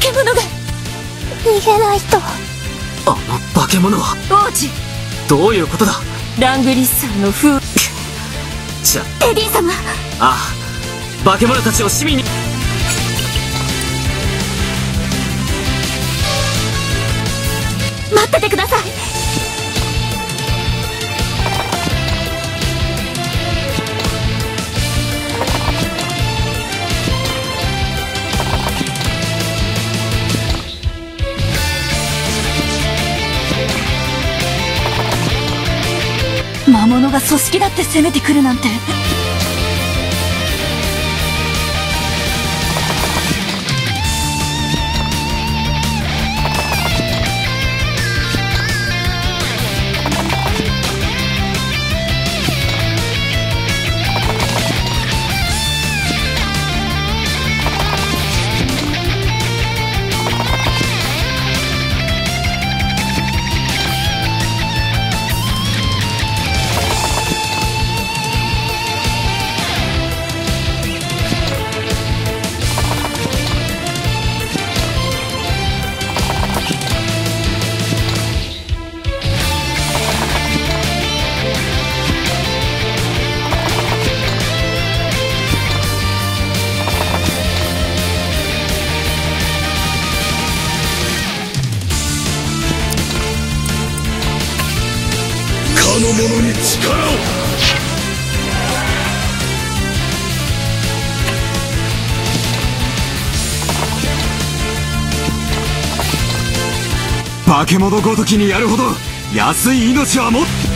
け者が。逃げないと。あの化け物は？王子。どういうことだ？ラングリッサーの風。じゃテディ様。ああ。化け物たちを市民に。待っててくださいが組織だって攻めてくるなんて。化け物ごときにやるほど安い命は持って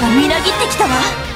がみなぎってきたわ。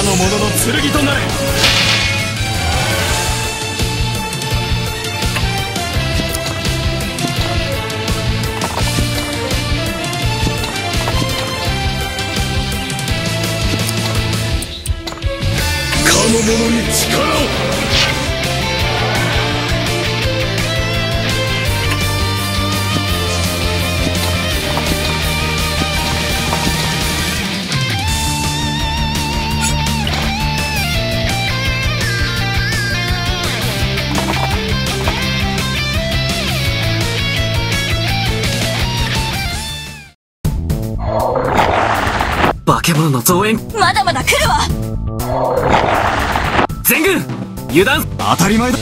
かの者の剣となれ。かの者に力を。化け物の増援。まだまだ来るわ。全軍油断。当たり前だ